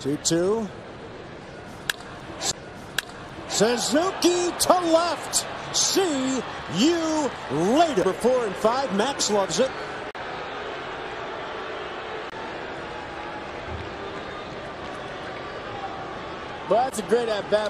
2-2. Suzuki to left. See you later. Number four and five. Max loves it. Well, that's a great at bat.